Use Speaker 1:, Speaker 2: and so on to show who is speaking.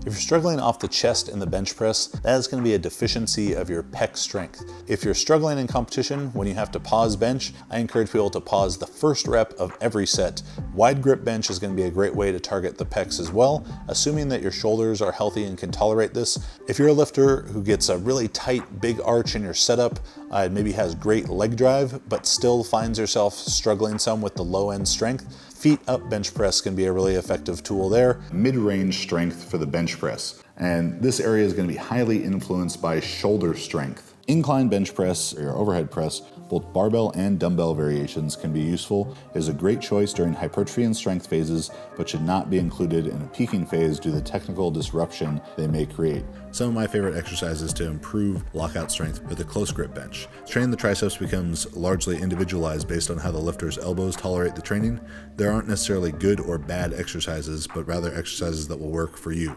Speaker 1: If you're struggling off the chest in the bench press, that is going to be a deficiency of your pec strength. If you're struggling in competition when you have to pause bench, I encourage people to pause the first rep of every set. Wide grip bench is going to be a great way to target the pecs as well, assuming that your shoulders are healthy and can tolerate this. If you're a lifter who gets a really tight, big arch in your setup, uh, maybe has great leg drive, but still finds yourself struggling some with the low end strength, feet up bench press can be a really effective tool there.
Speaker 2: Mid-range strength for the bench press. And this area is gonna be highly influenced by shoulder strength. Incline bench press or overhead press, both barbell and dumbbell variations can be useful. It is a great choice during hypertrophy and strength phases, but should not be included in a peaking phase due to the technical disruption they may create. Some of my favorite exercises to improve lockout strength are the close grip bench. Training the triceps becomes largely individualized based on how the lifter's elbows tolerate the training. There aren't necessarily good or bad exercises, but rather exercises that will work for you.